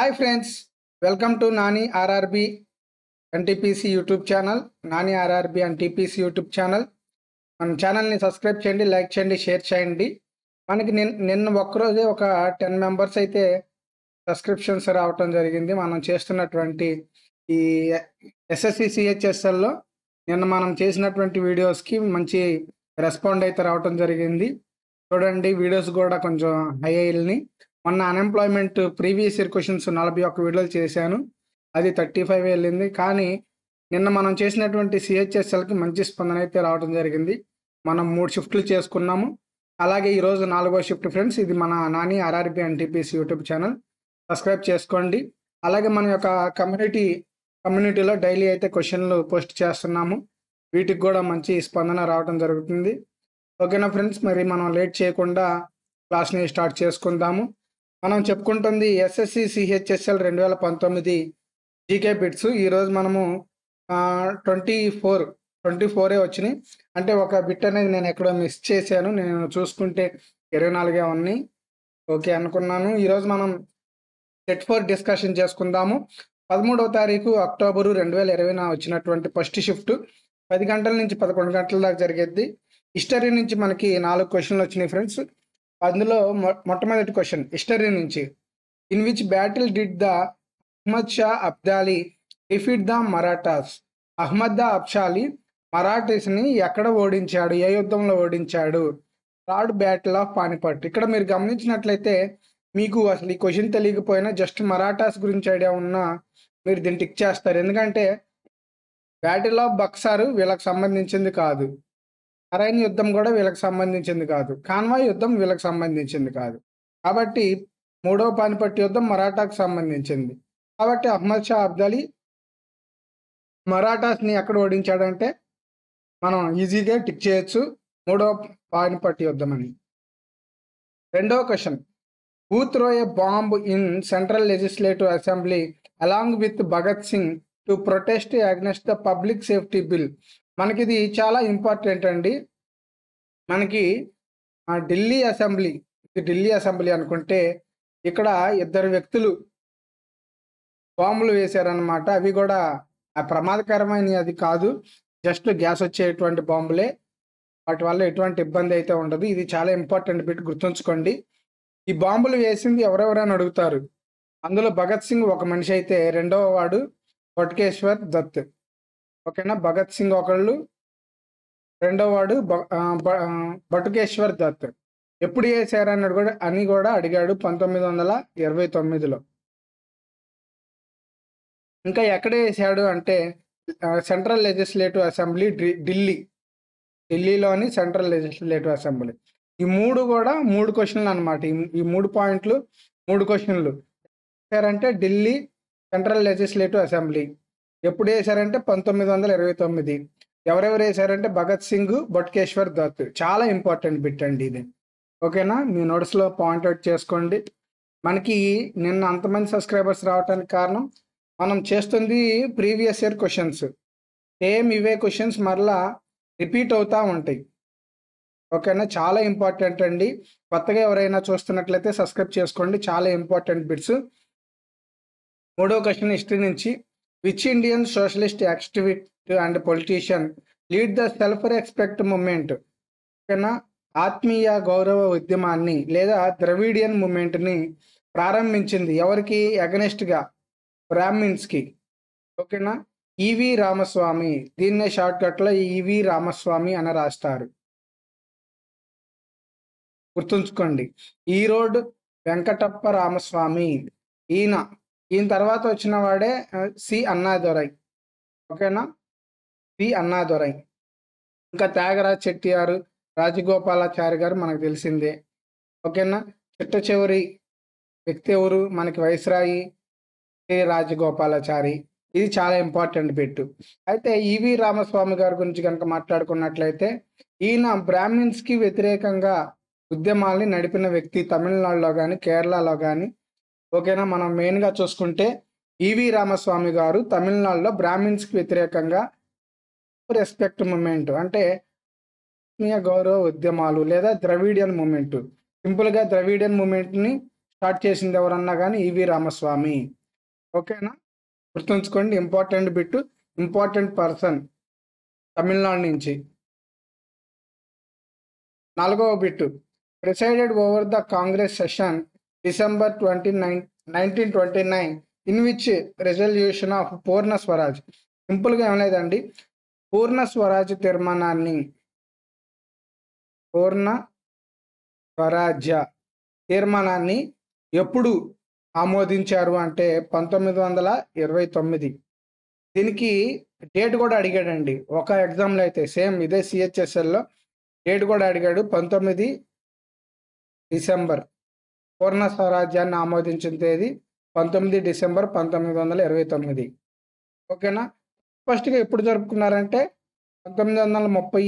Hi friends welcome to Nani RRB NTPC YouTube channel. Nani RRB NTPC YouTube channel. మన ఛానల్ని subscribe చేయండి like చేయండి share చేయండి. మనకి నిన్న నిన్న ఒక్కరోజే ఒక టెన్ మెంబర్స్ అయితే సబ్స్క్రిప్షన్స్ రావటం జరిగింది. మనం చేస్తున్నటువంటి ఈ ఎస్ఎస్సి సిహెచ్ఎస్ఎల్లో నిన్న మనం చేసినటువంటి వీడియోస్కి మంచి రెస్పాండ్ అయితే రావటం జరిగింది. చూడండి వీడియోస్ కూడా కొంచెం హై హైల్ని మొన్న అన్ఎంప్లాయ్మెంట్ ప్రీవియస్ ఇయర్ క్వశ్చన్స్ నలభై ఒక్క వీడియోలు చేశాను. అది థర్టీ ఫైవ్ వెళ్ళింది. కానీ నిన్న మనం చేసినటువంటి సిహెచ్ఎస్ఎల్కి మంచి స్పందన అయితే రావడం జరిగింది. మనం మూడు షిఫ్ట్లు చేసుకున్నాము. అలాగే ఈరోజు నాలుగో షిఫ్ట్ ఫ్రెండ్స్ ఇది మన Nani RRB NTPC YouTube channel subscribe చేసుకోండి. అలాగే మన యొక్క కమ్యూనిటీ కమ్యూనిటీలో డైలీ అయితే క్వశ్చన్లు పోస్ట్ చేస్తున్నాము. వీటికి కూడా మంచి స్పందన రావడం జరుగుతుంది. ఓకేనా ఫ్రెండ్స్ మరి మనం లేట్ చేయకుండా క్లాస్ని స్టార్ట్ చేసుకుందాము. మనం చెప్పుకుంటుంది ఎస్ఎస్సి సిహెచ్ఎస్ఎల్ రెండు వేల పంతొమ్మిది జీకే బిట్స్. ఈరోజు మనము ట్వంటీ ఫోర్ ట్వంటీ ఫోరే వచ్చినాయి. అంటే ఒక బిట్ అనేది నేను ఎక్కడో మిస్ చేశాను. నేను చూసుకుంటే ఇరవై నాలుగే ఉన్నాయి. ఓకే అనుకున్నాను. ఈరోజు మనం సెట్ ఫోర్ డిస్కషన్ చేసుకుందాము. పదమూడవ తారీఖు అక్టోబరు రెండు వేల ఇరవైన వచ్చినటువంటి ఫస్ట్ షిఫ్ట్. పది గంటల నుంచి పదకొండు గంటల దాకా జరిగేది. హిస్టరీ నుంచి మనకి నాలుగు క్వశ్చన్లు వచ్చినాయి ఫ్రెండ్స్. అందులో మొ- మొట్టమొదటి క్వశ్చన్ హిస్టరీ నుంచి. In which battle did the Ahmad Shah Abdali defeat the Marathas Ahmad the Abdali మరాఠీస్ని ఎక్కడ ఓడించాడు? ఏ యుద్ధంలో ఓడించాడు? థర్డ్ బ్యాటిల్ ఆఫ్ పానిపట్ ఇక్కడ మీరు గమనించినట్లయితే మీకు అసలు ఈ క్వశ్చన్ తెలియకపోయినా జస్ట్ మరాఠాస్ గురించి ఐడియా ఉన్నా మీరు దీన్ని టిక్ చేస్తారు. ఎందుకంటే బ్యాటిల్ ఆఫ్ బక్సారు వీళ్ళకి సంబంధించింది కాదు. అరైన్ యుద్ధం కూడా వీళ్ళకి సంబంధించింది కాదు. కాన్వాయ్ యుద్ధం వీళ్ళకి సంబంధించింది కాదు. కాబట్టి మూడవ పానిపట్టు యుద్ధం మరాఠాకు సంబంధించింది. కాబట్టి అహ్మద్ షా అబ్దలీ మరాఠాస్ని ఎక్కడ ఓడించాడంటే మనం ఈజీగా టిక్ చేయొచ్చు. మూడవ పానిపట్టు యుద్ధం అని. రెండవ question. Who throw a bomb in central legislative assembly along with Bhagat Singh to protest against the public safety bill. మనకి ఇది చాలా ఇంపార్టెంట్ అండి. మనకి ఢిల్లీ అసెంబ్లీ ఇది ఢిల్లీ అసెంబ్లీ అనుకుంటే ఇక్కడ ఇద్దరు వ్యక్తులు బాంబులు వేశారనమాట అవి కూడా ఆ ప్రమాదకరమైన అది కాదు. జస్ట్ గ్యాస్ వచ్చేటువంటి బాంబులే. వాటి వల్ల ఎటువంటి ఇబ్బంది అయితే ఉండదు. ఇది చాలా ఇంపార్టెంట్ బిట్ గుర్తుంచుకోండి. ఈ బాంబులు వేసింది ఎవరెవరని అడుగుతారు? అందులో భగత్ సింగ్ ఒక మనిషి అయితే రెండవ వాడు కొట్కేశ్వర్ దత్. ఓకేనా? భగత్ సింగ్ ఒకళ్ళు. రెండో వాడు బ- బ- బటుకేశ్వర్ దత్. ఎప్పుడు వేసారని కూడా అని కూడా అడిగాడు పంతొమ్మిది వందల ఇరవై తొమ్మిదిలో. ఇంకా ఎక్కడ వేసాడు అంటే సెంట్రల్ లెజిస్లేటివ్ అసెంబ్లీ ఢిల్లీ. ఢిల్లీలోని సెంట్రల్ లెజిస్లేటివ్ అసెంబ్లీ. ఈ మూడు కూడా మూడు క్వశ్చన్లు అనమాట ఈ మూడు పాయింట్లు మూడు క్వశ్చన్లు. అంటే ఢిల్లీ సెంట్రల్ లెజిస్లేటివ్ అసెంబ్లీ. ఎప్పుడు వేశారంటే పంతొమ్మిది వందల ఇరవై తొమ్మిది. ఎవరెవరు వేశారంటే భగత్ సింగ్ బొట్కేశ్వర్ దత్. చాలా ఇంపార్టెంట్ బిట్ అండి ఇది. ఓకేనా? మీ నోట్స్లో పాయింట్అవుట్ చేసుకోండి. మనకి నిన్న అంతమంది సబ్స్క్రైబర్స్ రావడానికి కారణం మనం చేస్తుంది ప్రీవియస్ ఇయర్ క్వశ్చన్స్ సేమ్ ఇవే క్వశ్చన్స్ మరలా రిపీట్ అవుతూ ఉంటాయి. ఓకేనా? చాలా ఇంపార్టెంట్ అండి. కొత్తగా ఎవరైనా చూస్తున్నట్లయితే సబ్స్క్రైబ్ చేసుకోండి. చాలా ఇంపార్టెంట్ బిట్స్ మూడో క్వశ్చన్ హిస్టరీ నుంచి which Indian socialist activist and politician led the self respect movement ఓకేనా ఆత్మీయ గౌరవ ఉద్యమాన్ని లేదా ద్రవిడియన్ మూమెంట్ని ప్రారంభించింది ఎవరికి? అగనెస్ట్గా బ్రాహ్మిన్స్కి ఓకేనా ఈవి రామస్వామి దీన్నే షార్ట్ కట్లో ఈవి రామస్వామి అని రాస్తారు. గుర్తుంచుకోండి. ఈరోడ్ వెంకటప్ప రామస్వామి ఈయన ఈయన తర్వాత వచ్చిన వాడే సి అన్నాదొరై. ఓకేనా? సి అన్నాదొరై. ఇంకా త్యాగరాజ్ చెట్టియారు రాజగోపాలాచారి గారు మనకు తెలిసిందే. ఓకేనా? చిట్ట చివరి వ్యక్తి ఎవరు? మనకి వైస్రాయి శ్రీ రాజగోపాలాచారి. ఇది చాలా ఇంపార్టెంట్ పెట్టు అయితే ఈవి రామస్వామి గారి గురించి కనుక మాట్లాడుకున్నట్లయితే ఈయన బ్రాహ్మిన్స్కి వ్యతిరేకంగా ఉద్యమాల్ని నడిపిన వ్యక్తి తమిళనాడులో కానీ కేరళలో కానీ ఓకేనా? మనం మెయిన్గా చూసుకుంటే ఈవి రామస్వామి గారు తమిళనాడులో బ్రాహ్మిన్స్కి వ్యతిరేకంగా రెస్పెక్ట్ మూమెంట్ అంటే ఆత్మీయ గౌరవ ఉద్యమాలు లేదా ద్రవిడియన్ మూమెంట్ సింపుల్గా ద్రవిడియన్ మూమెంట్ని స్టార్ట్ చేసింది ఎవరన్నా కానీ ఈవి రామస్వామి. ఓకేనా? గుర్తుంచుకోండి important bit important person Tamil Nadu నుంచి. నాలుగవ bit presided over the Congress session December twenty nine nineteen twenty nine in which resolution of Purna Swaraj సింపుల్గా ఏం లేదండి. పూర్ణ స్వరాజ్ తీర్మానాన్ని పూర్ణ స్వరాజ్య తీర్మానాన్ని ఎప్పుడు ఆమోదించారు అంటే పంతొమ్మిది వందల ఇరవై తొమ్మిది. దీనికి డేట్ కూడా అడిగాడండి. ఒక ఎగ్జామ్లో అయితే సేమ్ ఇదే సిహెచ్ఎస్ఎల్లో డేట్ కూడా అడిగాడు పంతొమ్మిది డిసెంబర్. పూర్ణ స్వరాజ్యాన్ని ఆమోదించిన తేదీ పంతొమ్మిది డిసెంబర్ పంతొమ్మిది వందల ఇరవై తొమ్మిది. ఓకేనా? ఫస్ట్గా ఎప్పుడు జరుపుకున్నారంటే పంతొమ్మిది వందల ముప్పై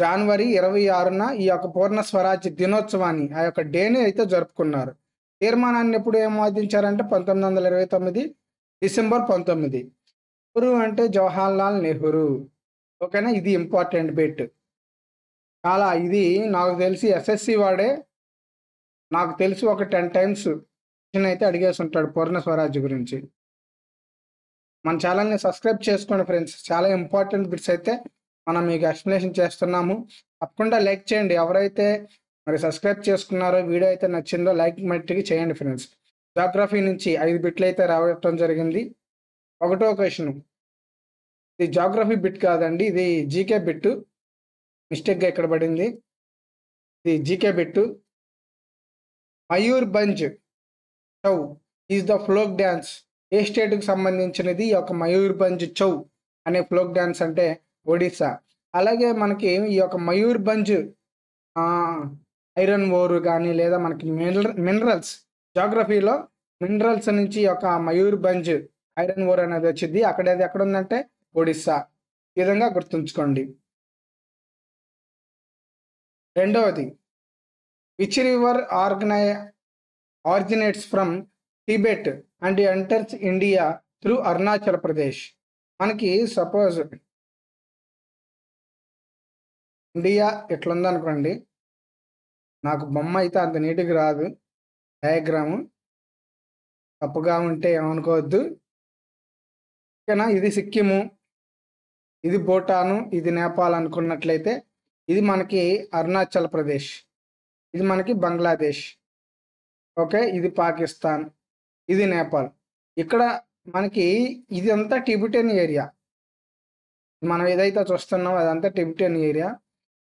జనవరి ఇరవై ఆరున ఈ యొక్క పూర్ణ స్వరాజ్య దినోత్సవాన్ని ఆ యొక్క డేని అయితే జరుపుకున్నారు. తీర్మానాన్ని ఎప్పుడు ఆమోదించారంటే పంతొమ్మిది వందల ఇరవై తొమ్మిది డిసెంబర్ పంతొమ్మిది. నెహ్రూ అంటే జవహర్ లాల్ నెహ్రూ. ఓకేనా? ఇది ఇంపార్టెంట్ బిట్ చాలా ఇది నాకు తెలిసి ఎస్ఎస్సి వాడే. నాకు తెలిసి ఒక టెన్ టైమ్స్ అయితే అడిగేసి ఉంటాడు పూర్ణ స్వరాజ్ గురించి. మన ఛానల్ని సబ్స్క్రైబ్ చేసుకోండి ఫ్రెండ్స్. చాలా ఇంపార్టెంట్ బిట్స్ అయితే మనం మీకు ఎక్స్ప్లెనేషన్ చేస్తున్నాము. తప్పకుండా లైక్ చేయండి. ఎవరైతే మరి సబ్స్క్రైబ్ చేసుకున్నారో వీడియో అయితే నచ్చిందో లైక్ మట్టికి చేయండి ఫ్రెండ్స్. జాగ్రఫీ నుంచి ఐదు బిట్లు అయితే రావటం జరిగింది. ఒకటో క్వశ్చన్. ఇది జాగ్రఫీ బిట్ కాదండి ఇది జీకే బిట్ మిస్టేక్గా ఇక్కడ పడింది? ఇది GK bit Mayurbhanj Chhau. Is the folk dance ఏ స్టేట్కి సంబంధించినది? ఈ యొక్క మయూర్ బంజ్ చౌ అనే ఫ్లోక్ డ్యాన్స్ అంటే ఒడిస్సా. అలాగే మనకి ఈ యొక్క మయూర్ బంజ్ ఐరన్ ఓర్ కానీ లేదా మనకి మినరల్ మినరల్స్ జాగ్రఫీలో మినరల్స్ నుంచి ఈ యొక్క మయూర్ బంజ్ ఐరన్ ఓర్ అనేది వచ్చింది. అక్కడ అది ఎక్కడ ఉందంటే ఒడిస్సా. ఈ విధంగా గుర్తుంచుకోండి. రెండవది which river ఆర్గనై originates from Tibet and enters India through Arunachal Pradesh మనకి సపోజ్ ఇండియా ఎట్లుందనుకోండి నాకు బొమ్మ అయితే అంత నీటికి రాదు డయాగ్రాము తప్పుగా ఉంటే ఏమనుకోవద్దు. ఓకేనా? ఇది సిక్కిము ఇది భూటాను ఇది నేపాల్ అనుకున్నట్లయితే ఇది మనకి అరుణాచల్ ప్రదేశ్. ఇది మనకి బంగ్లాదేశ్. ఓకే ఇది పాకిస్తాన్. ఇది నేపాల్. ఇక్కడ మనకి ఇది అంతా టిబిటన్ ఏరియా. మనం ఏదైతే చూస్తున్నామో అదంతా టిబిటెన్ ఏరియా.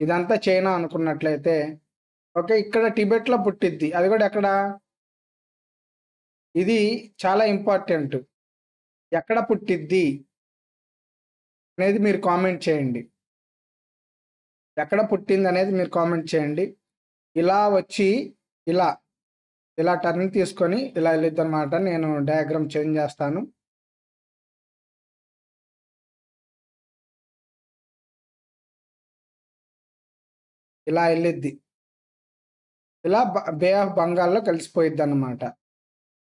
ఇదంతా చైనా అనుకున్నట్లయితే ఓకే ఇక్కడ టిబెట్లో పుట్టిద్ది. అది కూడా ఎక్కడ? ఇది చాలా ఇంపార్టెంట్. ఎక్కడ పుట్టిద్ది అనేది మీరు కామెంట్ చేయండి. ఎక్కడ పుట్టింది అనేది మీరు కామెంట్ చేయండి. ఇలా వచ్చి ఇలా ఇలా టర్నింగ్ తీసుకొని ఇలా వెళ్ళిద్ది అనమాట నేను డయాగ్రామ్ చేంజ్ చేస్తాను. ఇలా వెళ్ళిద్ది. ఇలా బే ఆఫ్ బంగాల్లో కలిసిపోయిద్ది అన్నమాట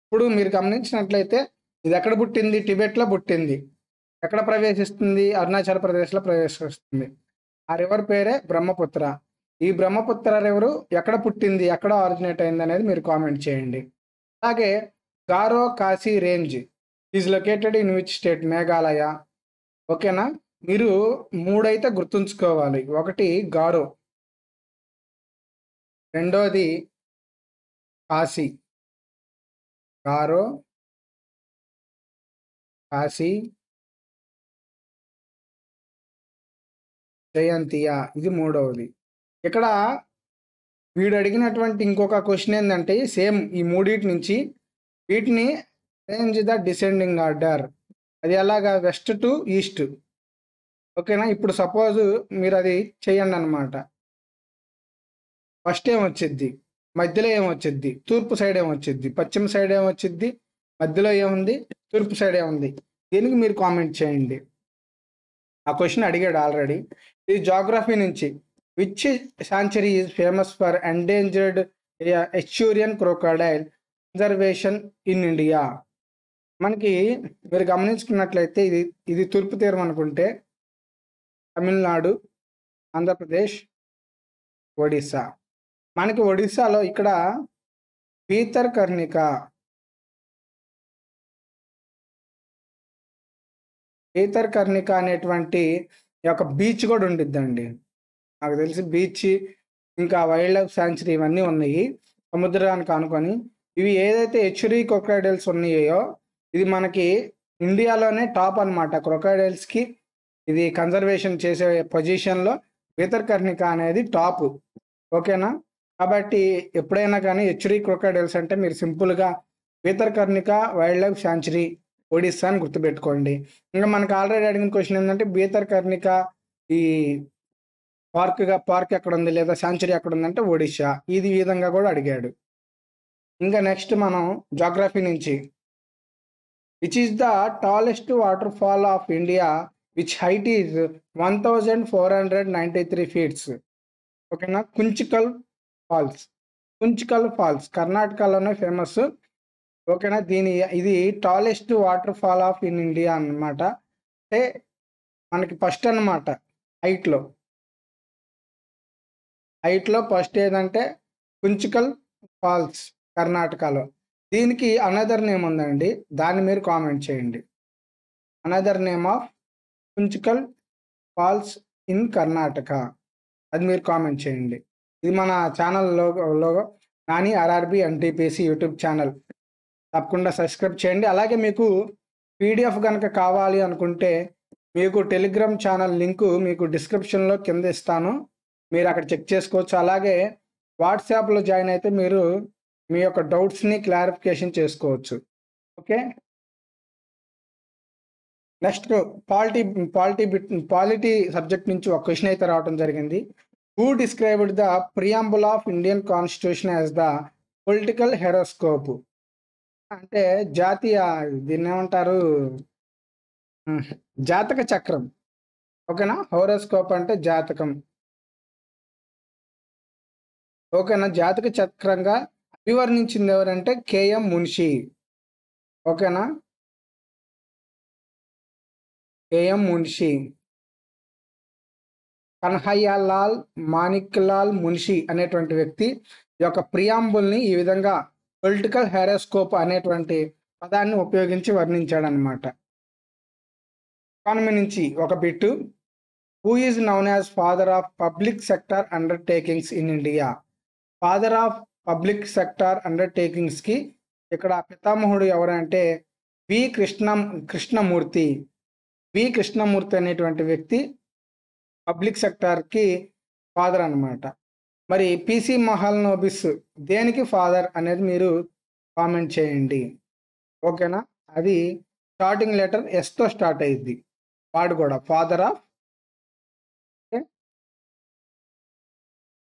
ఇప్పుడు మీరు గమనించినట్లయితే ఇది ఎక్కడ పుట్టింది? టిబెట్లో పుట్టింది. ఎక్కడ ప్రవేశిస్తుంది? అరుణాచల్ ప్రదేశ్లో ప్రవేశిస్తుంది. ఆ రివర్ పేరే బ్రహ్మపుత్ర. ఈ బ్రహ్మపుత్ర రివర్ ఎక్కడ పుట్టింది? ఎక్కడ ఆరిజినేట్ అయింది అనేది మీరు కామెంట్ చేయండి. అలాగే Garo Khasi range. Is located in which state Meghalaya. ఓకేనా? మీరు మూడైతే గుర్తుంచుకోవాలి. ఒకటి గారో. రెండోది కాశీ. గారో. కాశీ. జయంతియా ఇది మూడవది. ఇక్కడ వీడు అడిగినటువంటి ఇంకొక క్వశ్చన్ ఏంటంటే సేమ్ ఈ మూడింటి నుంచి వీటిని రేంజ్ ద డిసెండింగ్ ఆర్డర్. అది ఎలాగా? West to east. ఓకేనా? ఇప్పుడు సపోజ్ మీరు అది చేయండి అనమాట ఫస్ట్ ఏమొచ్చిద్ది మధ్యలో ఏమొచ్చిద్ది తూర్పు సైడ్ ఏమొచ్చిద్ది పశ్చిమ సైడ్ ఏమొచ్చిద్ది మధ్యలో ఏముంది? తూర్పు సైడ్ ఏముంది? దీనికి మీరు కామెంట్ చేయండి. ఆ క్వశ్చన్ అడిగాడు ఆల్రెడీ. ఈ జాగ్రఫీ నుంచి which sanctuary is famous for endangered estuarine crocodile reservation in India మనకి మీరు గమనించుకున్నట్లయితే ఇది ఇది తూర్పు తీరం అనుకుంటే తమిళనాడు ఆంధ్రప్రదేశ్ ఒడిస్సా. మనకి ఒడిస్సాలో ఇక్కడ పీతర్ కర్ణిక. పీతర్ కర్ణిక అనేటువంటి యొక్క బీచ్ కూడా ఉండిద్దండి. నాకు తెలిసి బీచ్ ఇంకా వైల్డ్ లైఫ్ శాంచురీ ఇవన్నీ ఉన్నాయి. సముద్రానికి ఆనుకొని ఇవి ఏదైతే హెచ్చురీ క్రొకైడల్స్ ఉన్నాయో ఇది మనకి ఇండియాలోనే టాప్ అనమాట క్రొకైడల్స్కి ఇది కన్జర్వేషన్ చేసే పొజిషన్లో పీతర్కర్ణిక అనేది టాప్. ఓకేనా? కాబట్టి ఎప్పుడైనా కానీ హెచ్చురీ క్రొకైడల్స్ అంటే మీరు సింపుల్గా Bhitarkanika wildlife sanctuary Odisha అని గుర్తుపెట్టుకోండి. ఇంకా మనకు ఆల్రెడీ అడిగిన క్వశ్చన్ ఏంటంటే బీతర్ కర్ణిక ఈ పార్క్గా పార్క్ ఎక్కడ ఉంది లేదా శాంచురీ ఎక్కడ ఉందంటే ఒడిషా ఇది విధంగా కూడా అడిగాడు. ఇంకా నెక్స్ట్ మనం జాగ్రఫీ నుంచి. Which is the tallest waterfall of India which height is one thousand four hundred ninety three feets ఓకేనా కుంచికల్ ఫాల్స్ కుంచికల్ ఫాల్స్ కర్ణాటకలోనే ఫేమస్ ఓకేనా? దీని ఇది tallest waterfall of in India అన్నమాట. అంటే మనకి ఫస్ట్ అన్నమాట హైట్లో హైట్లో ఫస్ట్ ఏదంటే కుంచికల్ ఫాల్స్ కర్ణాటకలో దీనికి అనదర్ నేమ్ ఉందండి. దాన్ని మీరు కామెంట్ చేయండి. Another name of Kunchikal falls in Karnataka అది మీరు కామెంట్ చేయండి. ఇది మన channel logo logo Nani RRB NTPC YouTube channel తప్పకుండా సబ్స్క్రైబ్ చేయండి. అలాగే మీకు పీడిఎఫ్ కనుక కావాలి అనుకుంటే మీకు టెలిగ్రామ్ ఛానల్ లింకు మీకు డిస్క్రిప్షన్లో కింద ఇస్తాను. మీరు అక్కడ చెక్ చేసుకోవచ్చు. అలాగే వాట్సాప్లో జాయిన్ అయితే మీరు మీ యొక్క డౌట్స్ని క్లారిఫికేషన్ చేసుకోవచ్చు. Okay? Next polity polity bit polity subject నుంచి ఒక క్వశ్చన్ అయితే రావడం జరిగింది. Who described the preamble of Indian constitution as the political horoscope అంటే జాతీయ దీన్ని ఏమంటారు జాతక చక్రం. ఓకేనా? హోరోస్కోప్ అంటే జాతకం. ఓకేనా? జాతక చక్రంగా అభివర్ణించింది ఎవరంటే కేఎం మున్షి. ఓకేనా? కేఎం మున్షి. కన్హయ్యాలాల్ మాణిక్లాల్ మున్షి అనేటువంటి వ్యక్తి ఈ యొక్క ప్రియాంబుల్ని ఈ విధంగా పొలిటికల్ హెరోస్కోప్ అనేటువంటి పదాన్ని ఉపయోగించి వర్ణించాడనమాట ఎకానమీ నుంచి ఒక bit. Who is known as father of public sector undertakings in India father of public sector అండర్టేకింగ్స్కి ఇక్కడ పితామహుడు ఎవరంటే వి కృష్ణ కృష్ణమూర్తి. వి కృష్ణమూర్తి అనేటువంటి వ్యక్తి పబ్లిక్ సెక్టార్కి ఫాదర్ అన్నమాట. మరి పిసి మహల్నోబిస్ దేనికి ఫాదర్ అనేది మీరు కామెంట్ చేయండి. ఓకేనా అది స్టార్టింగ్ లెటర్ ఎస్తో స్టార్ట్ అయ్యిద్ది వాడు కూడా. ఫాదర్ ఆఫ్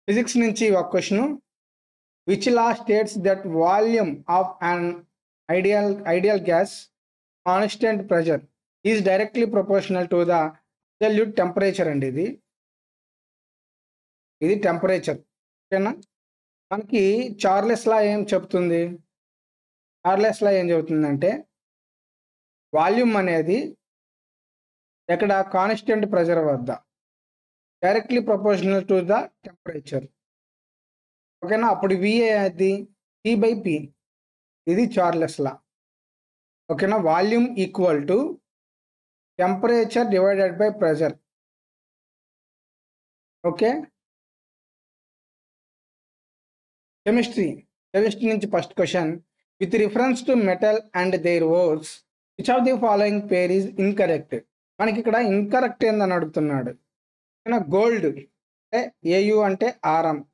ఫిజిక్స్ నుంచి ఒక question which law states that volume of an ideal ideal gas constant pressure is directly proportional to the absolute temperature అండి ఇది. ఇది టెంపరేచర్ ఓకేనా? మనకి చార్లెస్ లా ఏం చెప్తుంది? చార్లెస్ లా ఏం చెబుతుందంటే వాల్యూమ్ అనేది ఎక్కడ కాన్స్టెంట్ ప్రెషర్ వద్ద directly proportional to the temperature. ఓకేనా? అప్పుడు విఏ అది? పి బై పి ఇది చార్లెస్ లా. ఓకేనా? Volume equal to temperature divided by pressure. Okay? Chemistry chemistry నుంచి first question with reference to metal and their ores which of the following pair is incorrect మనకి ఇక్కడ incorrect ఏందని అడుగుతున్నాడు. Gold అంటే AU అంటే ఆరం.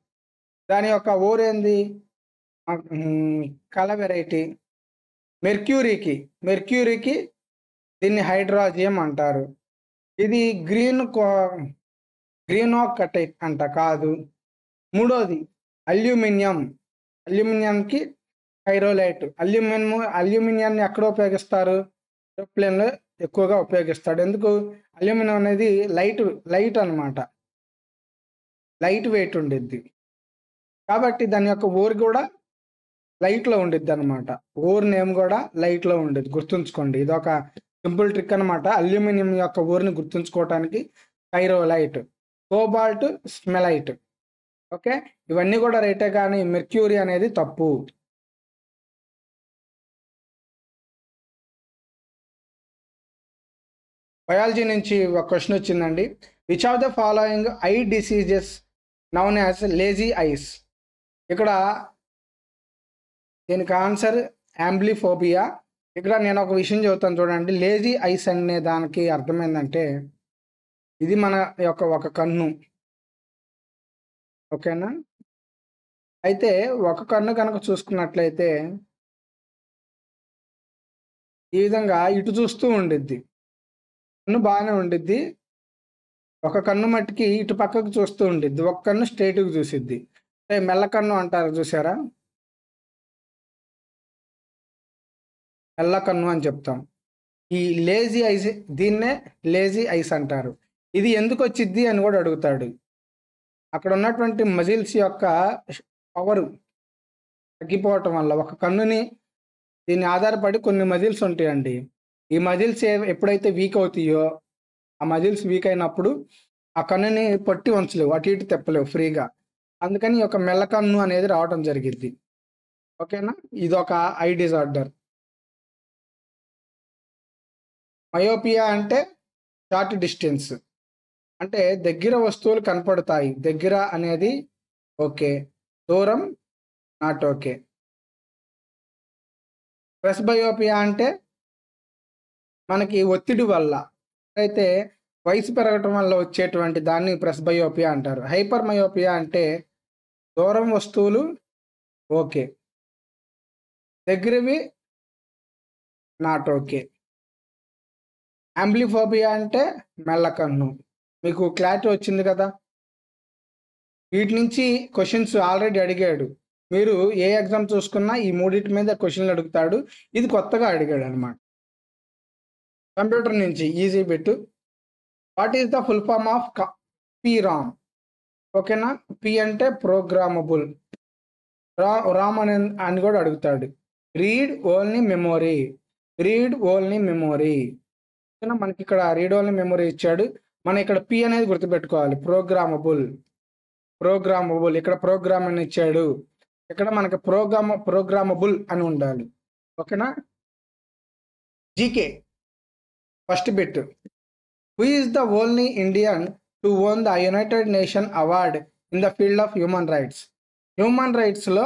దాని యొక్క ఓర్ ఏంది? కల వెరైటీ మెర్క్యూరీకి మెర్క్యూరీకి దీన్ని హైడ్రాజియం అంటారు. ఇది గ్రీన్ గ్రీనోకటైట్ అంట కాదు. మూడోది అల్యూమినియం. అల్యూమినియంకి పైరోలైట్. అల్యూమినియం అల్యూమినియాన్ని ఎక్కడ ఉపయోగిస్తారు? ఏరోప్లేన్లో ఎక్కువగా ఉపయోగిస్తాడు. ఎందుకు? అల్యూమినియం అనేది లైట్ లైట్ అన్నమాట. లైట్ వెయిట్ ఉండిద్ది. కాబట్టి దాని యొక్క ఓర్ కూడా లైట్లో ఉండిద్ది అనమాట ఓర్ నేమ్ కూడా లైట్లో ఉండిద్ది. గుర్తుంచుకోండి. ఇది ఒక సింపుల్ ట్రిక్ అనమాట అల్యూమినియం యొక్క ఊరిని గుర్తుంచుకోవటానికి పైరోలైట్. కోబాల్ట్ స్మెలైట్. ఓకే? ఇవన్నీ కూడా రైటే కానీ మెర్క్యూరీ అనేది తప్పు. బయాలజీ నుంచి ఒక క్వశ్చన్ వచ్చిందండి. Which of the following eye diseases known as lazy eyes ఇక్కడ దీనికి ఆన్సర్ యాంబ్లిఫోబియా ఇక్కడ నేను ఒక విషయం చెబుతాను చూడండి. లేజీ ఐస్ అనే దానికి అర్థం ఏంటంటే ఇది మన యొక్క ఒక కన్ను. ఓకేనా? అయితే ఒక కన్ను కనుక చూసుకున్నట్లయితే ఈ విధంగా ఇటు చూస్తూ ఉండిద్ది. కన్ను బాగానే ఉండిద్ది. ఒక కన్ను మట్టికి ఇటు పక్కకు చూస్తూ ఉండిద్ది. ఒక కన్ను స్ట్రైట్కి చూసిద్ది. అంటే మెల్ల కన్ను అంటారు చూసారా? మెల్ల కన్ను అని చెప్తాం. ఈ లేజీ ఐస్ దీన్నే లేజీ ఐస్ అంటారు. ఇది ఎందుకు వచ్చిద్ది అని కూడా అడుగుతాడు. అక్కడ ఉన్నటువంటి మజిల్స్ యొక్క పవర్ తగ్గిపోవటం వల్ల ఒక కన్నుని దీన్ని ఆధారపడి కొన్ని మజిల్స్ ఉంటాయండి. ఈ మజిల్స్ ఎప్పుడైతే వీక్ అవుతాయో ఆ మజిల్స్ వీక్ అయినప్పుడు ఆ కన్నుని పట్టి ఉంచలేవు అటు ఇటు తెప్పలేవు ఫ్రీగా. అందుకని ఒక మెల్ల కన్ను అనేది రావడం జరిగింది ఓకేనా? ఇది ఒక ఐ డిజార్డర్ మయోపియా అంటే షార్ట్ డిస్టెన్స్ అంటే దగ్గర వస్తువులు కనపడతాయి. దగ్గర అనేది ఓకే. దూరం నాట్ ఓకే. ప్రెస్బయోపియా అంటే మనకి ఒత్తిడి వల్ల. అయితే వయసు పెరగటం వల్ల వచ్చేటువంటి దాన్ని ప్రెస్బయోపియా అంటారు. హైపర్ మయోపియా అంటే దూరం వస్తువులు ఓకే. దగ్గరవి నాట్ ఓకే. అంబ్లిఫోబియా అంటే మెల్లకన్ను. మీకు క్లారిటీ వచ్చింది కదా? వీటి నుంచి క్వశ్చన్స్ ఆల్రెడీ అడిగాడు. మీరు ఏ ఎగ్జామ్ చూసుకున్నా ఈ మూడింటి మీద క్వశ్చన్లు అడుగుతాడు. ఇది కొత్తగా అడిగాడు అనమాట కంప్యూటర్ నుంచి ఈజీ పెట్టు what is the full form of P ROM ఓకేనా పి అంటే ప్రోగ్రామబుల్ రా రామ్ అని అని కూడా అడుగుతాడు. Read only memory read only memory ఓకేనా? మనకి ఇక్కడ రీడ్ ఓన్లీ మెమొరీ ఇచ్చాడు. మనం ఇక్కడ పి అనేది గుర్తుపెట్టుకోవాలి. ప్రోగ్రామబుల్ ప్రోగ్రామబుల్ ఇక్కడ ప్రోగ్రామ్ అని ఇచ్చాడు. ఇక్కడ మనకి ప్రోగ్రామ ప్రోగ్రామబుల్ అని ఉండాలి. ఓకేనా? GK first bit who is the only Indian to own the united nation award in the field of human rights human రైట్స్లో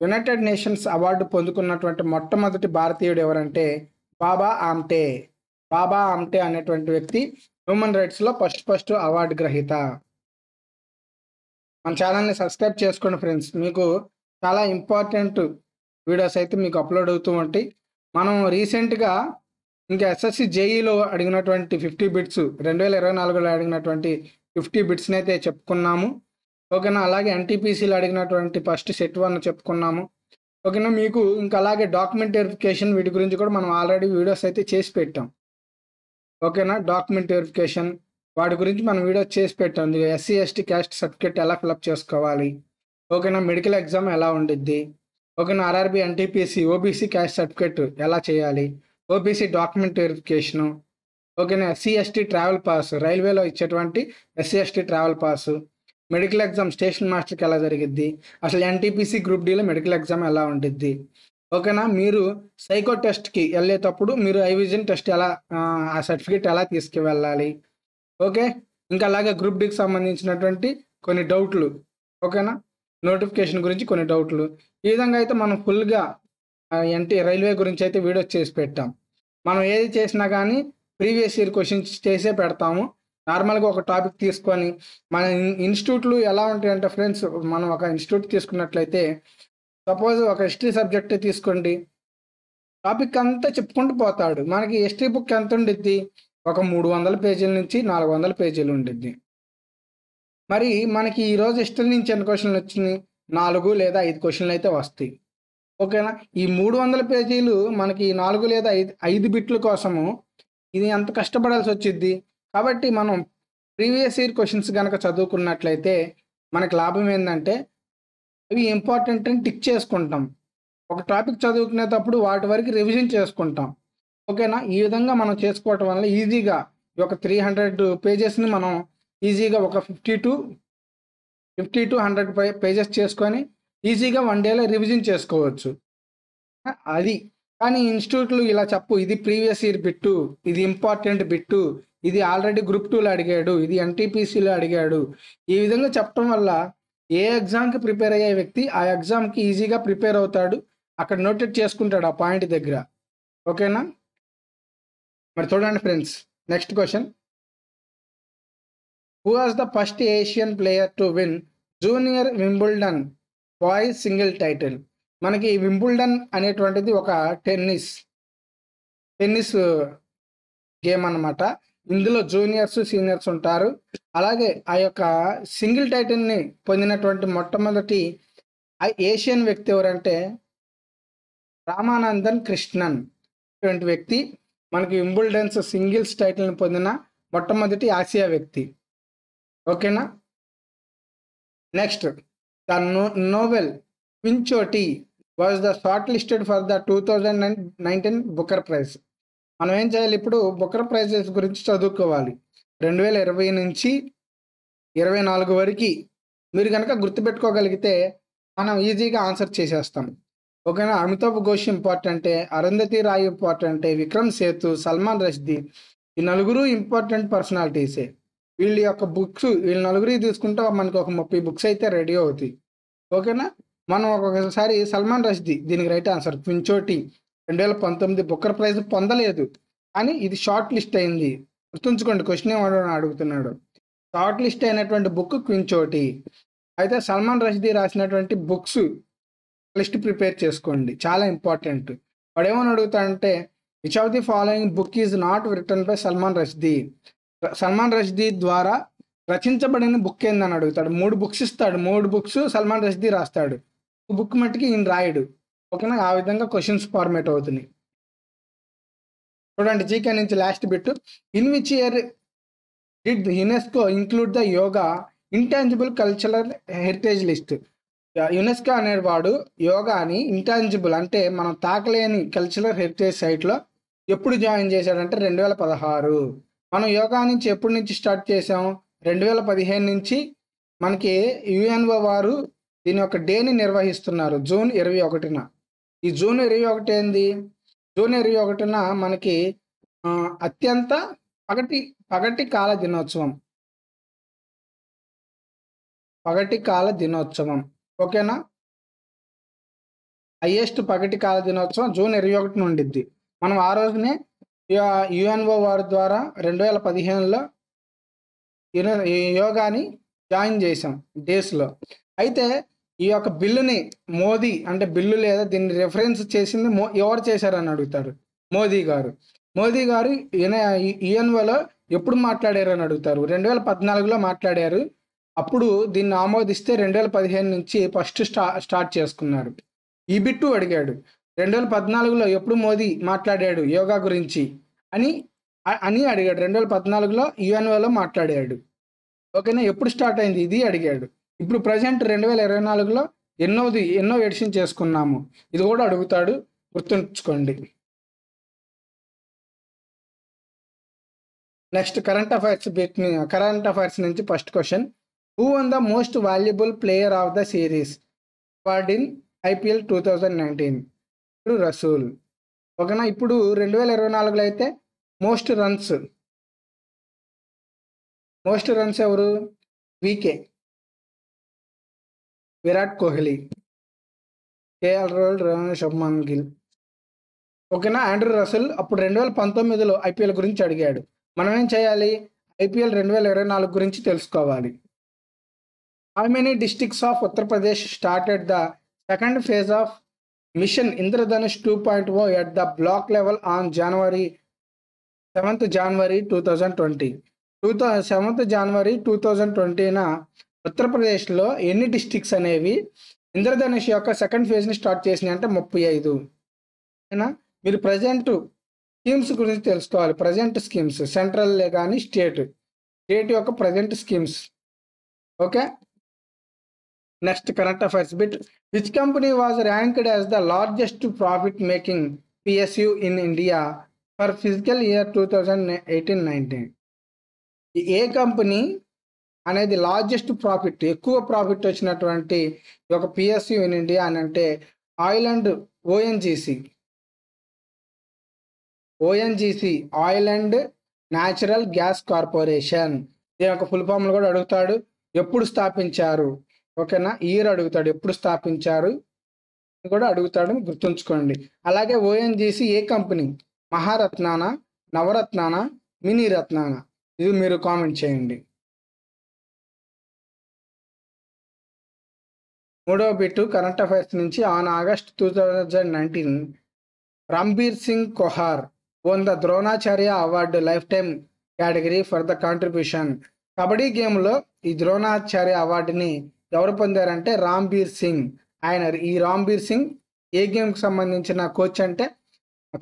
United nations award పొందుకున్నటువంటి మొట్టమొదటి భారతీయుడు ఎవరంటే బాబా ఆమ్టే. బాబా ఆమ్టే అనేటువంటి వ్యక్తి హ్యూమన్ రైట్స్లో ఫస్ట్ ఫస్ట్ అవార్డు గ్రహీత. మన ఛానల్ని సబ్స్క్రైబ్ చేసుకోండి ఫ్రెండ్స్ మీకు చాలా ఇంపార్టెంట్ వీడియోస్ అయితే మీకు అప్లోడ్ అవుతూ ఉంటాయి. మనం రీసెంట్గా ఇంకా ఎస్ఎస్సి జేఈలో అడిగినటువంటి ఫిఫ్టీ బిట్స్ రెండు వేల ఇరవై నాలుగులో అడిగినటువంటి ఫిఫ్టీ బిట్స్ని అయితే చెప్పుకున్నాము. ఓకేనా? అలాగే ఎన్టీపీసీలో అడిగినటువంటి ఫస్ట్ సెట్ వన్ చెప్పుకున్నాము. ఓకేనా? మీకు ఇంకా అలాగే డాక్యుమెంట్ వెరిఫికేషన్ వీటి గురించి కూడా మనం ఆల్రెడీ వీడియోస్ అయితే చేసి పెట్టాం. ఓకేనా? Document verification. వాటి గురించి మనం వీడియో చేసి పెట్టాం. ఎస్సీ ఎస్టీ క్యాస్ట్ సర్టిఫికేట్ ఎలా ఫిలప్ చేసుకోవాలి? ఓకేనా? మెడికల్ ఎగ్జామ్ ఎలా ఉండిద్ది? ఓకేనా? RRB NTPC OBC caste certificate ఎలా చేయాలి? OBC document verification. ఓకేనా? SC ST travel pass. రైల్వేలో ఇచ్చేటువంటి SC ST travel pass. Medical exam station మాస్టర్కి ఎలా జరిగిద్ది? అసలు ఎన్టీపీసీ గ్రూప్ డీలో మెడికల్ ఎగ్జామ్ ఎలా ఉండిద్ది? ఓకేనా? మీరు సైకో టెస్ట్కి వెళ్ళేటప్పుడు మీరు ఐవిజన్ టెస్ట్ ఎలా ఆ సర్టిఫికేట్ ఎలా తీసుకువెళ్ళాలి? ఓకే? ఇంకా అలాగే గ్రూప్ డికి సంబంధించినటువంటి కొన్ని డౌట్లు ఓకేనా? నోటిఫికేషన్ గురించి కొన్ని డౌట్లు. ఈ విధంగా అయితే మనం ఫుల్గా ఎన్టీ రైల్వే గురించి అయితే వీడియో చేసి పెట్టాం. మనం ఏది చేసినా కానీ ప్రీవియస్ ఇయర్ క్వశ్చన్స్ చేసే పెడతాము. నార్మల్గా ఒక టాపిక్ తీసుకొని మన ఇన్స్టిట్యూట్లు ఎలా ఉంటాయంటే ఫ్రెండ్స్ మనం ఒక ఇన్స్టిట్యూట్ తీసుకున్నట్లయితే సపోజ్ ఒక హిస్టరీ సబ్జెక్ట్ తీసుకోండి. టాపిక్ అంతా చెప్పుకుంటూ పోతాడు. మనకి హిస్టరీ బుక్ ఎంత ఉండిద్ది? ఒక మూడు వందల పేజీల నుంచి నాలుగు వందల పేజీలు ఉండిద్ది. మరి మనకి ఈరోజు హిస్టరీ నుంచి ఎన్ని క్వశ్చన్లు వచ్చినాయి? నాలుగు లేదా ఐదు క్వశ్చన్లు అయితే వస్తాయి. ఓకేనా? ఈ మూడు వందల పేజీలు మనకి నాలుగు లేదా ఐదు ఐదు బిట్ల కోసము ఇది ఎంత కష్టపడాల్సి వచ్చింది కాబట్టి మనం ప్రీవియస్ ఇయర్ క్వశ్చన్స్ కనుక చదువుకున్నట్లయితే మనకి లాభం ఏంటంటే అవి ఇంపార్టెంట్ అని టిక్ చేసుకుంటాం. ఒక టాపిక్ చదువుకునేటప్పుడు వాటి వరకు రివిజన్ చేసుకుంటాం. ఓకేనా ఈ విధంగా మనం చేసుకోవటం వల్ల ఈజీగా ఈ ఒక త్రీ హండ్రెడ్ పేజెస్ని మనం ఈజీగా ఒక fifty to fifty to hundred pages చేసుకొని ఈజీగా వన్ డేలో రివిజన్ చేసుకోవచ్చు. అది. కానీ ఇన్స్టిట్యూట్లు ఇలా చెప్పు ఇది ప్రీవియస్ ఇయర్ బిట్టు ఇది ఇంపార్టెంట్ బిట్టు ఇది ఆల్రెడీ గ్రూప్ టూలో అడిగాడు ఇది ఎన్టీపీసీలో అడిగాడు. ఈ విధంగా చెప్పడం వల్ల ఏ ఎగ్జామ్కి ప్రిపేర్ అయ్యే వ్యక్తి ఆ ఎగ్జామ్కి ఈజీగా ప్రిపేర్ అవుతాడు. అక్కడ నోటెడ్ చేసుకుంటాడు ఆ పాయింట్ దగ్గర. ఓకేనా మరి చూడండి friends next question who was the first Asian player to win junior Wimbledon boys single title మనకి వింబుల్డన్ అనేటువంటిది ఒక టెన్నిస్ టెన్నిస్ గేమ్ అన్నమాట. ఇందులో జూనియర్స్ సీనియర్స్ ఉంటారు. అలాగే ఆ యొక్క సింగిల్ టైటిల్ని పొందినటువంటి మొట్టమొదటి ఏషియన్ వ్యక్తి ఎవరంటే రామానందన్ కృష్ణన్. అటువంటి వ్యక్తి మనకి ఇంబుల్డెన్స్ సింగిల్స్ టైటిల్ని పొందిన మొట్టమొదటి ఆసియా వ్యక్తి. ఓకేనా? Next the no novel Quichotte was the short listed for the two thousand nineteen Booker prize. మనం ఏం చేయాలి ఇప్పుడు బుకర్ ప్రైజెస్ గురించి చదువుకోవాలి. రెండు వేల ఇరవై నుంచి ఇరవై నాలుగు వరకు మీరు కనుక గుర్తుపెట్టుకోగలిగితే మనం ఈజీగా ఆన్సర్ చేసేస్తాం. ఓకేనా? అమితాబ్ ఘోష్ ఇంపార్టెంటే అరుంధతి రాయ్ ఇంపార్టెంటే విక్రమ్ సేతు సల్మాన్ రష్దీ ఈ నలుగురు ఇంపార్టెంట్ పర్సనాలిటీసే. వీళ్ళ యొక్క బుక్స్ వీళ్ళ నలుగురి తీసుకుంటే మనకు ఒక ముప్పై బుక్స్ అయితే రెడీ అవుతాయి. ఓకేనా? మనం ఒక్కొక్కసారి సల్మాన్ రష్దీ దీనికి రైట్ ఆన్సర్. పించోటి రెండు వేల పంతొమ్మిది బుక్కర్ ప్రైజ్ పొందలేదు. కానీ ఇది షార్ట్ లిస్ట్ అయింది. గుర్తుంచుకోండి క్వశ్చన్ ఏమని అడుగుతున్నాడు. షార్ట్ లిస్ట్ అయినటువంటి బుక్ క్వించోటి అయితే సల్మాన్ రష్దీ రాసినటువంటి బుక్స్ లిస్ట్ ప్రిపేర్ చేసుకోండి. చాలా ఇంపార్టెంట్ వాడు ఏమని అడుగుతాడంటే which of the following book is not written by Salman Rushdie? Salman Rushdie ద్వారా రచించబడిన బుక్ ఏందని అడుగుతాడు. మూడు బుక్స్ ఇస్తాడు. మూడు బుక్స్ సల్మాన్ రష్దీ రాస్తాడు. బుక్ మట్టుకి ఈయన రాయడు. ఓకేనా? ఆ విధంగా క్వశ్చన్స్ ఫార్మేట్ అవుతున్నాయి. చూడండి జీకే నుంచి last bit in which year did UNESCO include the yoga intangible cultural heritage list UNESCO అనేవాడు యోగాని ఇంటాంజిబుల్ అంటే మనం తాకలేని కల్చరల్ హెరిటేజ్ సైట్లో ఎప్పుడు జాయిన్ చేశాడంటే రెండు వేల పదహారు. మనం యోగా నుంచి ఎప్పటి నుంచి స్టార్ట్ చేసాం రెండు వేల పదిహేను నుంచి మనకి యుఎన్ఓ వారు దీని యొక్క డేని నిర్వహిస్తున్నారు జూన్ ఇరవై ఒకటిన. ఈ జూన్ ఇరవై ఒకటి ఏంది? జూన్ ఇరవై ఒకటిన మనకి అత్యంత పగటి పగటి కాల దినోత్సవం. పగటి కాల దినోత్సవం. ఓకేనా? హైయెస్ట్ పగటి కాల దినోత్సవం జూన్ ఇరవై ఒకటి ఉండిద్ది. మనం ఆ రోజునే యుఎన్ఓ వారి ద్వారా రెండు వేల పదిహేనులో యోగాని జాయిన్ చేసాం డేస్లో. అయితే ఈ యొక్క బిల్లుని మోదీ అంటే బిల్లు లేదా దీన్ని రెఫరెన్స్ చేసింది మో ఎవరు చేశారని అడుగుతారు? మోదీ గారు. మోదీ గారు ఈఎన్ఓలో ఎప్పుడు మాట్లాడారు అని అడుగుతారు? రెండు వేల పద్నాలుగులో మాట్లాడారు. అప్పుడు దీన్ని ఆమోదిస్తే రెండు వేల పదిహేను నుంచి ఫస్ట్ స్టా స్టార్ట్ చేసుకున్నారు. ఈ బిట్టు అడిగాడు. రెండు వేల పద్నాలుగులో ఎప్పుడు మోదీ మాట్లాడాడు యోగా గురించి అని అని అడిగాడు. రెండు వేల పద్నాలుగులో యుఎన్ఓలో మాట్లాడాడు. ఓకేనా? ఎప్పుడు స్టార్ట్ అయింది? ఇది అడిగాడు. ఇప్పుడు ప్రజెంట్ రెండు వేల ఇరవై నాలుగులో ఎన్నోది ఎన్నో ఎడిషన్ చేసుకున్నాము. ఇది కూడా అడుగుతాడు గుర్తుంచుకోండి. Next current affairs bit current affairs నుంచి first question who won the most valuable player of the series award in IPL two thousand nineteen ఇప్పుడు రసూల్. ఓకేనా? ఇప్పుడు రెండు వేల ఇరవై నాలుగులో అయితే మోస్ట్ రన్స్ మోస్ట్ రన్స్ ఎవరు? VK Virat Kohli KL Rahul Rohan Gill. ఓకేనా? ఆండ్రూ రసల్ అప్పుడు రెండు వేల పంతొమ్మిదిలో ఐపీఎల్ గురించి అడిగాడు. మనం ఏం చేయాలి? ఐపీఎల్ రెండు వేల ఇరవై నాలుగు గురించి తెలుసుకోవాలి. How many districts of Uttar Pradesh started the second phase of mission Indradhanush two point O at the block level on January seventh January two thousand twenty two thou seventh January two thousand twenty ఉత్తరప్రదేశ్లో ఎన్ని districts అనేవి? ఇంద్రధనుష్ యొక్క second ఫేజ్ని start చేసినాయి అంటే ముప్పై ఐదు. ఓకేనా? మీరు ప్రజెంట్ స్కీమ్స్ గురించి తెలుసుకోవాలి. ప్రజెంట్ స్కీమ్స్ సెంట్రల్ కానీ స్టేట్ స్టేట్ యొక్క present schemes okay? Next current affairs bit which company was ranked as the largest profit making PSU in India for physical year two thousand eighteen nineteen A company అనేది largest profit ఎక్కువ profit వచ్చినటువంటి ఒక PSU in India అని అంటే oil and ONGC ONGC oil and natural gas corporation దీని యొక్క full ఫామ్లు కూడా అడుగుతాడు. ఎప్పుడు స్థాపించారు? ఓకేనా ఇయర్ అడుగుతాడు. ఎప్పుడు స్థాపించారు? కూడా అడుగుతాడు. గుర్తుంచుకోండి. అలాగే ఓఎన్జిసి ఏ కంపెనీ మహారత్నాన నవరత్నాన మినీ రత్నాన. ఇది మీరు కామెంట్ చేయండి. మూడవ బిట్టు కరెంట్ అఫైర్స్ నుంచి on August two thousand nineteen. Rambir Singh Khokhar won the Dronacharya award life time category for the contribution. Kabaddi గేమ్లో ఈ ద్రోణాచార్య అవార్డుని ఎవరు పొందారంటే రాంబీర్ సింగ్. ఆయన ఈ రాంబీర్ సింగ్ ఏ గేమ్కి సంబంధించిన కోచ్ అంటే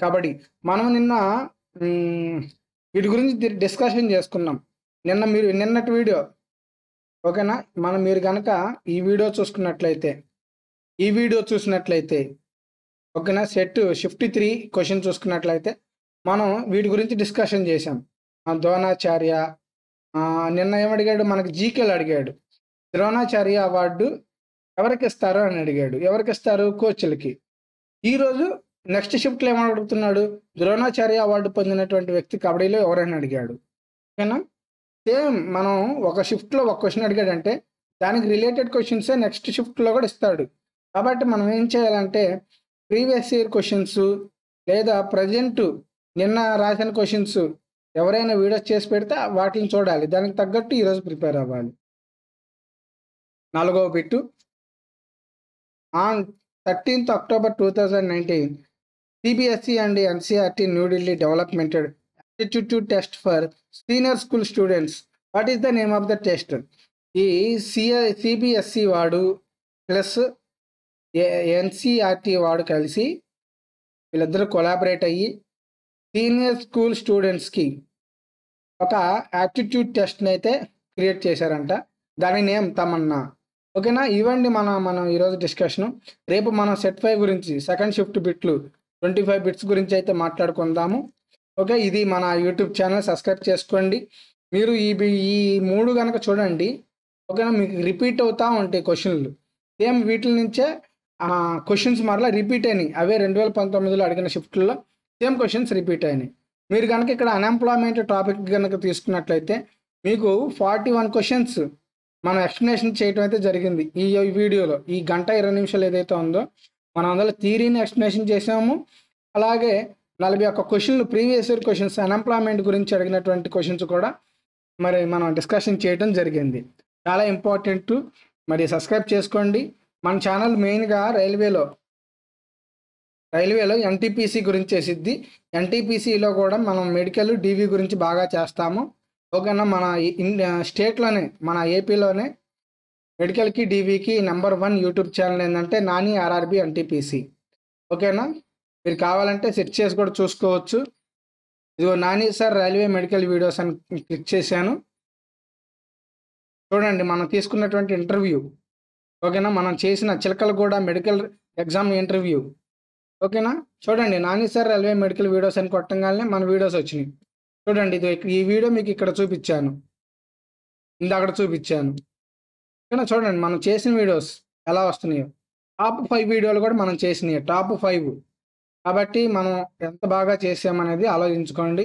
కబడ్డీ. మనం నిన్న వీటి గురించి డిస్కషన్ చేసుకున్నాం. నిన్న మీరు నిన్నటి వీడియో ఓకేనా? మనం మీరు కనుక ఈ వీడియో చూసుకున్నట్లయితే ఈ వీడియో చూసినట్లయితే ఓకేనా? సెట్ షిఫ్ట్ త్రీ క్వశ్చన్ చూసుకున్నట్లయితే మనం వీటి గురించి డిస్కషన్ చేశాం. ఆ ద్రోణాచార్య నిన్న ఏమడిగాడు మనకి జీకేలు అడిగాడు. ద్రోణాచార్య అవార్డు ఎవరికి ఇస్తారు అని అడిగాడు. ఎవరికి ఇస్తారు? కోచ్లకి. ఈరోజు నెక్స్ట్ షిఫ్ట్లో ఏమని అడుగుతున్నాడు ద్రోణాచార్య అవార్డు పొందినటువంటి వ్యక్తి కబడ్డీలో ఎవరైనా అడిగాడు. ఓకేనా? సేమ్ మనం ఒక షిఫ్ట్లో ఒక క్వశ్చన్ అడిగాడంటే దానికి రిలేటెడ్ క్వశ్చన్సే నెక్స్ట్ షిఫ్ట్లో కూడా ఇస్తాడు. కాబట్టి మనం ఏం చేయాలంటే ప్రీవియస్ ఇయర్ క్వశ్చన్స్ లేదా ప్రజెంట్ నిన్న రాసిన క్వశ్చన్స్ ఎవరైనా వీడియోస్ చేసి పెడితే వాటిని చూడాలి. దానికి తగ్గట్టు ఈరోజు ప్రిపేర్ అవ్వాలి. నాలుగవ bit. On thirteenth October two thousand nineteen CBSE and NCERT New Delhi developmented aptitude test for senior school students what is the name of the test ఈ సిబిఎస్సి వాడు ప్లస్ ఎన్సిఆర్టి వాడు కలిసి వీళ్ళిద్దరూ కొలాబరేట్ అయ్యి senior school స్టూడెంట్స్కి ఒక aptitude టెస్ట్ని అయితే create చేశారంట. దాని నేమ్ తమన్నా. ఓకేనా? ఇవ్వండి మన మనం ఈరోజు డిస్కషన్ రేపు మనం సెట్ ఫైవ్ గురించి సెకండ్ షిఫ్ట్ బిట్లు ట్వంటీ ఫైవ్ బిట్స్ గురించి అయితే మాట్లాడుకుందాము. ఓకే ఇది మన యూట్యూబ్ ఛానల్ సబ్స్క్రైబ్ చేసుకోండి. మీరు ఈ ఈ మూడు కనుక చూడండి ఓకేనా మీకు రిపీట్ అవుతూ ఉంటాయి క్వశ్చన్లు. సేమ్ వీటి నుంచే క్వశ్చన్స్ మరలా రిపీట్ అయినాయి. అవే రెండు వేల పంతొమ్మిదిలో అడిగిన షిఫ్ట్లో సేమ్ క్వశ్చన్స్ రిపీట్ అయినాయి. మీరు కనుక ఇక్కడ అన్ఎంప్లాయ్మెంట్ టాపిక్ కనుక తీసుకున్నట్లయితే మీకు ఫార్టీ వన్ క్వశ్చన్స్ మనం ఎక్స్ప్లెనేషన్ చేయడం అయితే జరిగింది. ఈ ఈ వీడియోలో ఈ గంట ఇరవై నిమిషాలు ఏదైతే ఉందో మనం అందులో థీరీని ఎక్స్ప్లెనేషన్ చేసాము అలాగే నలభై ఒక్క క్వశ్చన్లు ప్రీవియస్ ఇయర్ క్వశ్చన్స్ అన్ఎంప్లాయ్మెంట్ గురించి అడిగినటువంటి క్వశ్చన్స్ కూడా మరి మనం డిస్కషన్ చేయడం జరిగింది. చాలా ఇంపార్టెంట్. మరి సబ్స్క్రైబ్ చేసుకోండి. మన ఛానల్ మెయిన్గా రైల్వేలో రైల్వేలో ఎన్టీపీసీ గురించి చేసిద్ది. ఎన్టీపీసీలో కూడా మనం మెడికల్ డీవీ గురించి బాగా చేస్తాము. ఓకేనా? మన ఇన్- స్టేట్లోనే మన ఏపీలోనే మెడికల్కి డీవీకి నెంబర్ వన్ యూట్యూబ్ ఛానల్ ఏంటంటే నాని ఆర్ఆర్బి ఎన్టీపీసీ. ఓకేనా? మీరు కావాలంటే సెర్చ్ చేసి కూడా చూసుకోవచ్చు. ఇదిగో Nani sir railway medical videos అని క్లిక్ చేశాను. చూడండి మనం తీసుకున్నటువంటి ఇంటర్వ్యూ. ఓకేనా? మనం చేసిన చిలకలు కూడా మెడికల్ ఎగ్జామ్ ఇంటర్వ్యూ. ఓకేనా? చూడండి Nani sir railway medical videos అని కొట్టంగానే మన వీడియోస్ వచ్చినాయి. చూడండి ఇది ఈ వీడియో మీకు ఇక్కడ చూపించాను. ఇందాక చూపించాను. ఓకేనా? చూడండి మనం చేసిన వీడియోస్ ఎలా వస్తున్నాయో. టాప్ ఫైవ్ వీడియోలు కూడా మనం చేసినాయి. Top five. కాబట్టి మనం ఎంత బాగా చేసామనేది ఆలోచించుకోండి.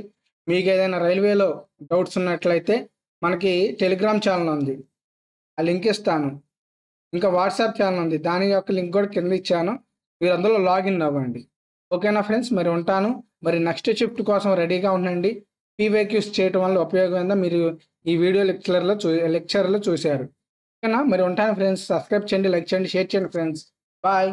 మీకు ఏదైనా రైల్వేలో డౌట్స్ ఉన్నట్లయితే మనకి టెలిగ్రామ్ ఛానల్ ఉంది. ఆ లింక్ ఇస్తాను. ఇంకా వాట్సాప్ ఛానల్ ఉంది. దాని యొక్క లింక్ కూడా కింద ఇచ్చాను. మీరు అందులో లాగిన్ అవ్వండి. ఓకేనా ఫ్రెండ్స్? మరి ఉంటాను. మరి నెక్స్ట్ షిఫ్ట్ కోసం రెడీగా ఉండండి. పీవేక్యూస్ చేయటం వల్ల ఉపయోగం ఏందో మీరు ఈ వీడియో లెక్చర్లో చూ లెక్చర్లో చూశారు. ఓకేనా? మరి ఉంటాను ఫ్రెండ్స్. సబ్స్క్రైబ్ చేయండి లైక్ చేయండి షేర్ చేయండి ఫ్రెండ్స్. బాయ్.